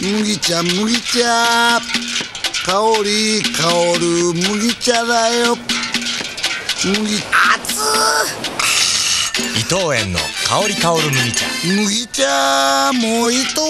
麦茶麦茶。香り香る麦茶だよ。麦伊藤園の香り香る麦茶。麦茶もう伊藤